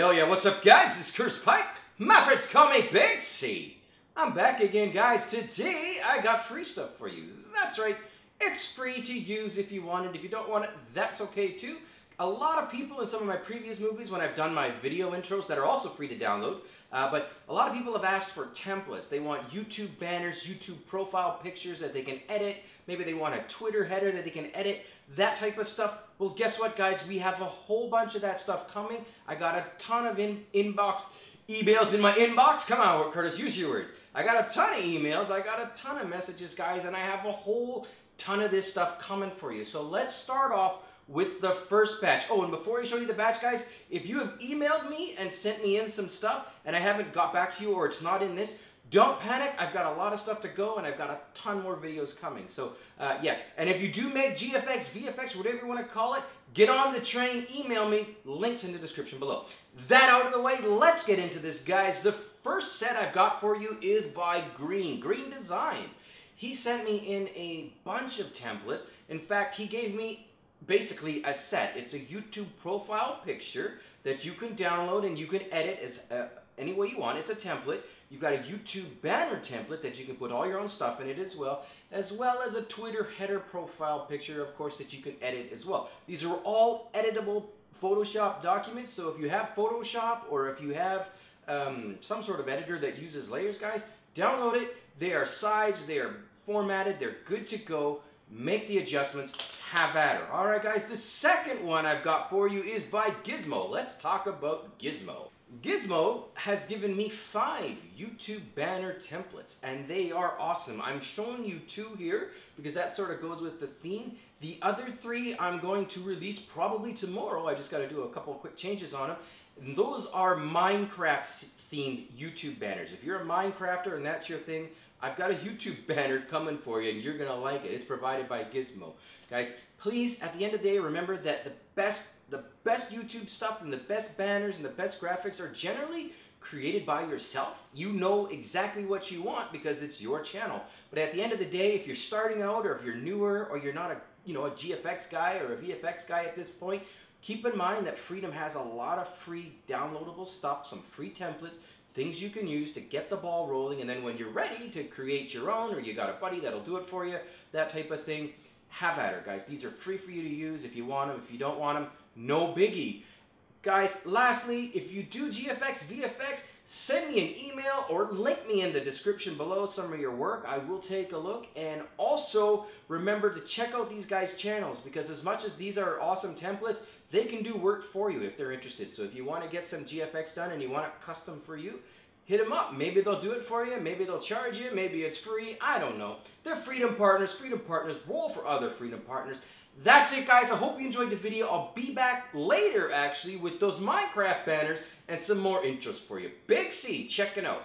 Hell yeah, what's up guys? It's Curtis Pyke. My friends call me Big C. I'm back again guys. Today I got free stuff for you. That's right, it's free to use if you want it. If you don't want it, that's okay too. A lot of people in some of my previous movies when I've done my video intros that are also free to download, uh, but a lot of people have asked for templates. They want YouTube banners, YouTube profile pictures that they can edit. Maybe they want a Twitter header that they can edit, that type of stuff. Well, guess what, guys? We have a whole bunch of that stuff coming. I got a ton of in inbox emails in my inbox. Come on, Curtis, use your words. I got a ton of emails. I got a ton of messages, guys, and I have a whole ton of this stuff coming for you. So let's start off with the first batch. Oh, and before I show you the batch, guys, if you have emailed me and sent me in some stuff and I haven't got back to you or it's not in this, don't panic. I've got a lot of stuff to go and I've got a ton more videos coming. So, uh, yeah. And if you do make GFX, VFX, whatever you want to call it, get on the train, email me. Links in the description below. That out of the way, let's get into this, guys. The first set I've got for you is by Green, Green Designs. He sent me in a bunch of templates. In fact, he gave me basically a set. It's a YouTube profile picture that you can download and you can edit as uh, any way you want. It's a template. You've got a YouTube banner template that you can put all your own stuff in it as well, as well as a Twitter header profile picture, of course, that you can edit as well. These are all editable Photoshop documents, so if you have Photoshop or if you have um, some sort of editor that uses layers, guys, download it. They are sized, they are formatted, they're good to go. Make the adjustments have at her. All right, guys, the second one I've got for you is by Gizmo. Let's talk about Gizmo. Gizmo has given me five YouTube banner templates, and they are awesome. I'm showing you two here because that sort of goes with the theme. The other three I'm going to release probably tomorrow. I just got to do a couple quick changes on them. And those are Minecraft themed YouTube banners. If you're a Minecrafter and that's your thing, I've got a YouTube banner coming for you and you're to like it. It's provided by Gizmo. Guys, please, at the end of the day, remember that the best, the best YouTube stuff and the best banners and the best graphics are generally created by yourself. You know exactly what you want because it's your channel. But at the end of the day, if you're starting out or if you're newer or you're not a, you know, a GFX guy or a VFX guy at this point, keep in mind that Freedom has a lot of free downloadable stuff, some free templates, things you can use to get the ball rolling. And then when you're ready to create your own or you got a buddy that'll do it for you, that type of thing, have at her, guys. These are free for you to use if you want them. If you don't want them, no biggie. Guys, lastly, if you do GFX, VFX, send me an email or link me in the description below some of your work. I will take a look. And also, remember to check out these guys' channels because as much as these are awesome templates, they can do work for you if they're interested. So if you want to get some GFX done and you want it custom for you, hit them up. Maybe they'll do it for you. Maybe they'll charge you. Maybe it's free. I don't know. They're Freedom Partners. Freedom Partners roll for other Freedom Partners. That's it, guys. I hope you enjoyed the video. I'll be back later, actually, with those Minecraft banners and some more intros for you. Big C, checking out.